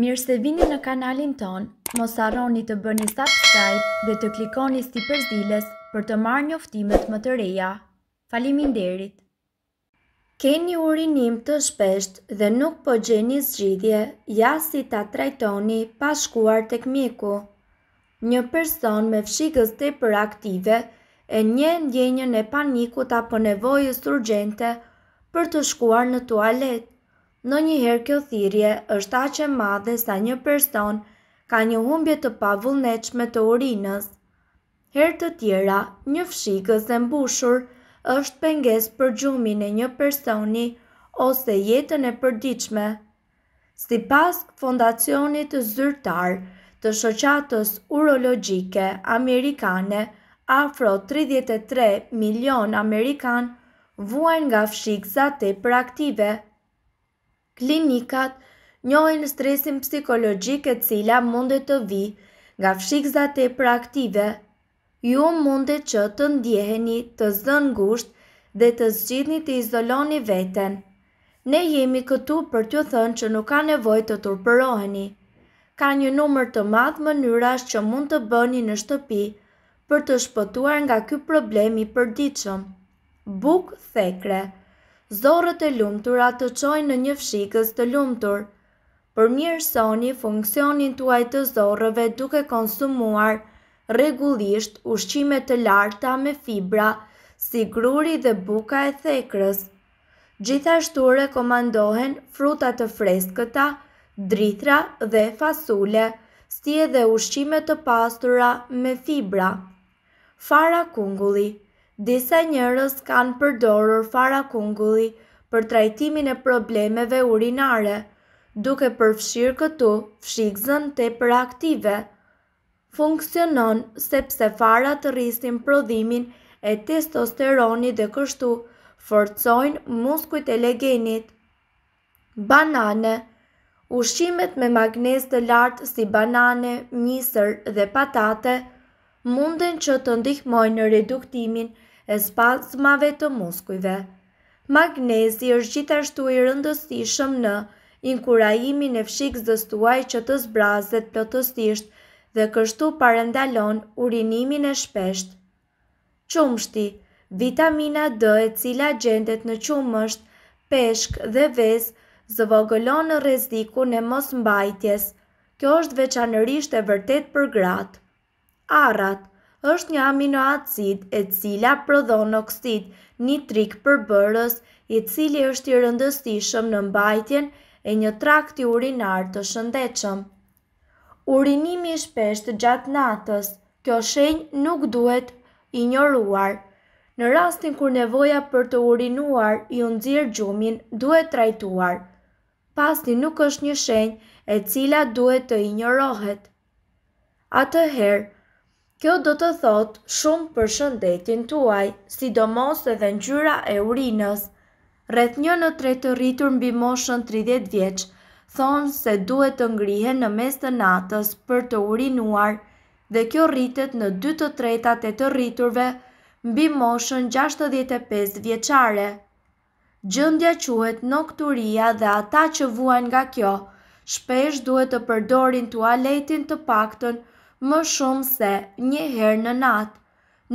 Mirë se vini në kanalin tonë, mos harroni të bëni subscribe dhe të klikoni sipër ziles për të marrë njoftimet më të reja. Faleminderit! Keni urinim të shpeshtë dhe nuk po gjeni zgjidhje, ja si ta trajtoni pa shkuar tek mjeku. Një person me fshikëz tepër aktive e njeh ndjenjën e panikut apo nevojës urgjente për të shkuar në tualet. Ndonjëherë kjo thirrje është aq e madhe sa një person ka një humbje të pavullnetshme të urinës. Herë të tjera, një fshikëz e mbushur është pengesë për gjumin e një personi ose jetën e përditshme. Sipas Fondacionit Zyrtar të Shoqatës Urologjike Amerikane, afro tridhjetë e tre milionë amerikanë vuajnë nga fshikëza tepër aktive. Klinikat njohin stresin psikologjik e cila mundet të vijë nga fshikëza tepër aktive, Ju mundet që të ndjeheni të zënë ngushtë dhe të zgjidhni të izoloni veten. Ne jemi këtu për t'ju thënë që nuk ka nevojë të turpëroheni. Ka një numër të madh mënyrash që mund të bëni në shtëpi për të shpëtuar nga ky problem i përditshëm. Bukë thekre. Zorrët e lumtura të çojnë në një fshikëz të lumtur, Përmirësoni funksionin tuaj të zorrëve duke konsumuar rregullisht ushqime të larta me fibra, si gruri dhe buka e thekrës. Gjithashtu rekomandohen fruta të freskëta, drithëra dhe fasule, si edhe ushqime të pastura me fibra. Fara kungulli, Disa njerëz kanë përdorur fara kungulli për trajtimin e problemeve urinare, duke përfshirë këtu fshikëzën tepër aktive. Funksionon sepse farat rrisin prodhimin e testosteronit dhe kështu forcojnë muskujt e legenit. Banane, Ushqimet me magnez të lartë si banane, misër dhe patate munden që të ndihmojnë në reduktimin e spazmave të muskujve. Magnezi është gjithashtu i rëndësishëm në inkurajimin e fshikëzës tuaj që të zbrazet plotësisht dhe kështu parandalon urinimin e shpeshtë. Qumështi, Vitamina D e cila gjendet në qumësht, peshk dhe vezë zvogëlon rrezikun e mosmbajtjes. Kjo është veçanërisht e vërtetë për gratë. Arrat, Është një aminoacid e cila prodhon oksid nitrik përbërës i cili është i rëndësishëm në mbajtjen e një trakti urinar të shëndetshëm. Urinimi i shpeshtë gjatë natës, kjo shenjë nuk duhet injoruar. Në rastin kur nevoja për të urinuar ju nxjerr gjumin, duhet trajtuar, pasi nuk është një shenjë e cila duhet të injorohet. Atëherë, Kjo do të thotë shumë për shëndetin tuaj, sidomos edhe ngjyra e urinës. Rreth një në tre të rritur mbi moshën tridhjetë vjeç thonë se duhet të ngrihen në mes të natës për të urinuar dhe kjo rritet në dy të tretat e të rriturve mbi moshën gjashtëdhjetë e pesë vjeçare. Gjendja quhet nokturia dhe ata që vuajnë nga kjo, shpesh duhet të përdorin tualetin të paktën më shumë se një herë në natë.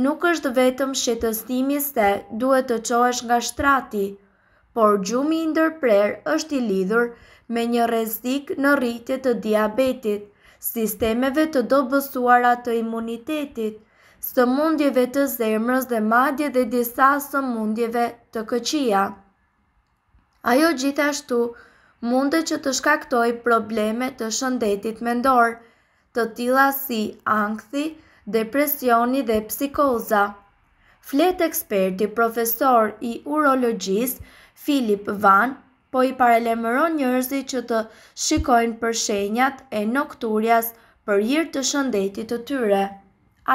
Nuk është vetëm shqetësimi se duhet të çohesh nga shtrati, por gjumi i ndërprerë është i lidhur me një rrezik në rritje të diabetit, sistemeve të dobësuara të imunitetit, sëmundjeve të zemrës dhe madje dhe disa sëmundjeve të këqija. Ajo gjithashtu mundet që të shkaktojë probleme të shëndetit mendor, të tilla si ankthi, depresioni dhe psikoza. Flet eksperti profesor i urologjisë Philip Van po i paralajmëron njerëzit që të shikojnë për shenjat e nokturjas për hir të shëndetit të tyre.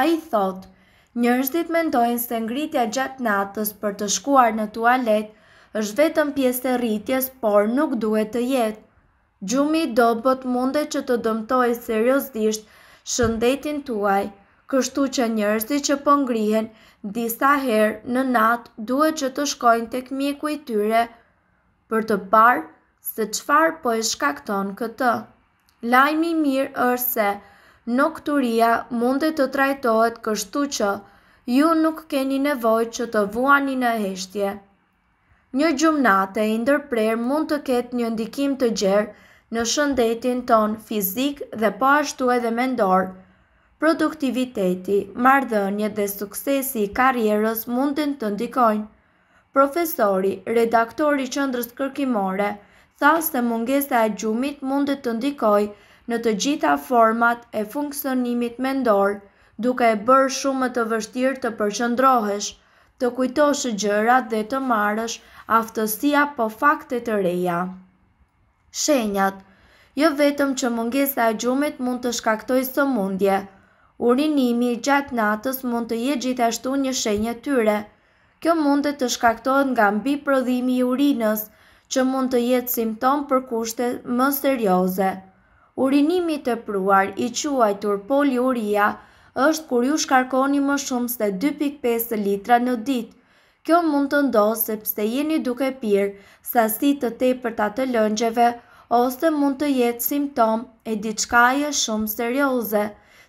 Ai thotë, Njerëzit mendojnë se ngritja gjatë natës për të shkuar në tualet është vetëm pjesë e rritjes, por nuk duhet të jetë. Gjumi i dobët mundet që të dëmtojë seriozisht shëndetin tuaj, kështu që njerëzit që po ngrihen disa herë në natë duhet që të shkojnë tek mjeku i tyre për të parë se çfarë po e shkakton këtë. Lajmi i mirë është se nokturia mundet të trajtohet kështu që ju nuk keni nevojë që të vuani në heshtje. Një gjumë nate i ndërprerë mund të ketë një ndikim të gjerë në shëndetin tonë fizik dhe po ashtu edhe mendor. Produktiviteti, marrëdhëniet dhe suksesi i karrierës munden të ndikojnë. Profesori, redaktor i Qendrës Kërkimore, tha se mungesa e gjumit mundet të ndikojë në të gjitha format e funksionimit mendor, duke e bërë shumë më të vështirë të përqendrohesh, të kujtosh gjërat dhe të marrësh aftësi apo fakte të reja. Shenjat, Jo vetëm që mungesa e gjumit mund të shkaktojë sëmundje. Urinimi gjatë natës mund të jetë gjithashtu një shenjë e tyre. Kjo mundet të shkaktohet nga mbiprodhimi i urinës, që mund të jetë simptomë për kushte më serioze. Urinimi i tepruar, i quajtur poliuria, është kur ju shkarkoni më shumë se dy pikë pesë litra në ditë. Kjo mund të ndodhë sepse jeni duke pirë sasi të tepërta të lëngjeve ose mund të jetë simptomë e diçkaje shumë serioze,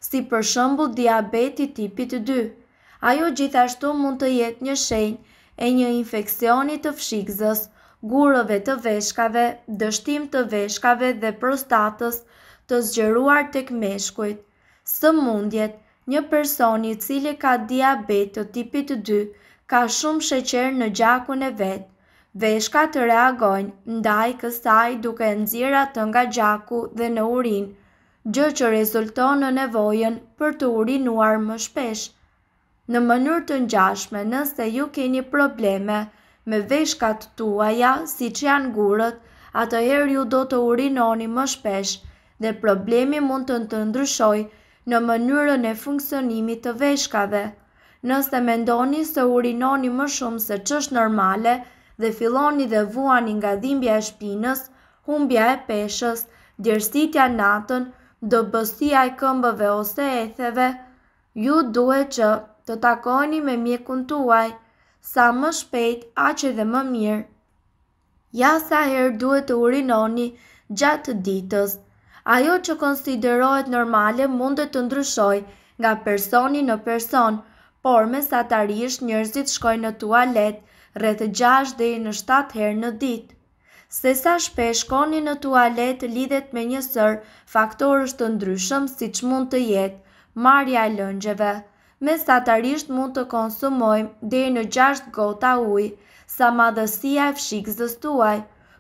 si për shembull diabeti i tipit dy. Ajo gjithashtu mund të jetë një shenjë e një infeksioni të fshikëzës, gurëve të veshkave, dështim të veshkave dhe prostatës të zgjeruar tek meshkujt. Sëmundjet, Një person i cili ka diabet të tipit dy ka shumë sheqer në gjakun e vet. Veshkat reagojnë ndaj kësaj duke e nxjerrë atë nga gjaku dhe në urinë, gjë që rezulton në nevojën për të urinuar më shpesh. Në mënyrë të ngjashme, nëse ju keni probleme me veshkat tuaja, siç janë gurët, atëherë ju do të urinoni më shpesh dhe problemi mundet të ndryshojë në mënyrën e funksionimit të veshkave. Nëse mendoni se urinoni më shumë se ç'është normale dhe filloni dhe vuani nga dhimbja e shpinës, humbja e peshës, djersitja natën, dobësia e këmbëve ose etheve, Ju duhet që të takoheni me mjekun tuaj sa më shpejt aq edhe më mirë. Ja sa herë duhet të urinoni gjatë ditës. Ajo që konsiderohet normale mundet të ndryshojë nga personi në person, por mesatarisht njerëzit shkojnë në tualet rreth gjashtë deri në shtatë herë në ditë. Se sa shpesh shkoni në tualet lidhet me një sërë faktorësh të ndryshëm siç mund të jetë, marrja e lëngjeve, mesatarisht mund të konsumojmë deri në gjashtë gota ujë sa madhësia e fshikëzës tuaj.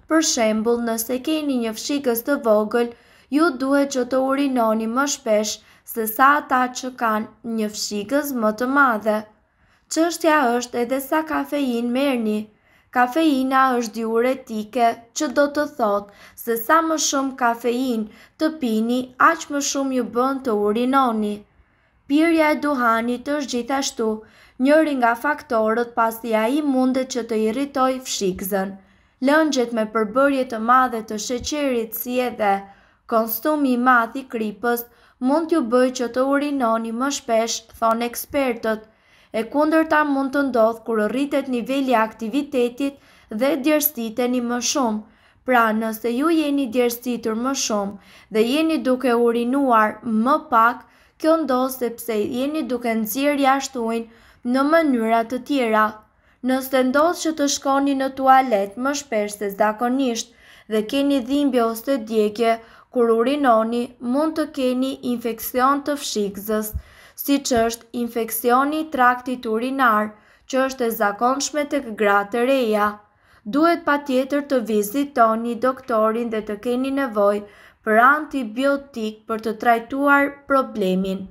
Për shembull nëse keni një fshikëz të vogël ju duhet që të urinoni më shpesh se sa ata që kanë një fshikëz më të madhe. Çështja është edhe sa kafeinë merrni. Kafeina është diuretike që do të thotë se sa më shumë kafeinë të pini aq më shumë ju bën të urinoni. Pirja e duhanit është gjithashtu njëri nga faktorët pasi ai mundet që të irritojë fshikëzën. Lëngjet me përbërje të madhe të sheqerit si edhe konsumi i madh i kripës mund t'ju bëjë që të urinoni më shpesh, thonë ekspertët. E kundërta mund të ndodhë kur rritet niveli i aktivitetit dhe djersiteni më shumë. Pra, nëse ju jeni djersitur më shumë dhe jeni duke urinuar më pak, kjo ndodh sepse jeni duke nxjerrë jashtë ujin në mënyra të tjera. Nëse ndodh që të shkoni në tualet më shpesh se zakonisht dhe keni dhimbje ose djegie kur urinoni, mund të keni infeksion të fshikëzës, siç është infeksioni i traktit urinar, që është e zakonshme tek gratë e reja. Duhet patjetër të vizitoni doktorin dhe të keni nevojë për antibiotikë për të trajtuar problemin.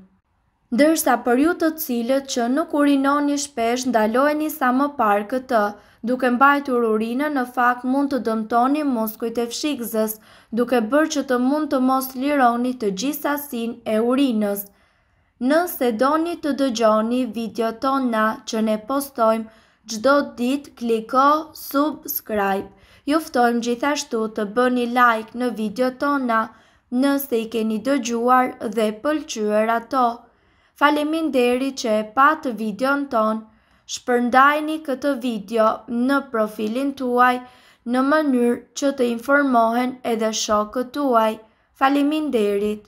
Ndërsa për ju të cilët që nuk urinoni shpesh ndalojeni sa më parë këtë. Duke mbajtur urinën në fakt mund të dëmtoni muskujt e fshikëzës, duke bërë që të mund të mos lironi të gjithë sasinë e urinës. Nëse doni të dëgjoni videot tona që ne postojmë çdo ditë kliko Subscribe. Ju ftojmë gjithashtu të bëni like në videot tona nëse i keni dëgjuar dhe pëlqyer ato. Faleminderit që e patë videon tonë. Shpërndajeni këtë video në profilin tuaj në mënyrë që të informohen edhe shokët tuaj. Faleminderit!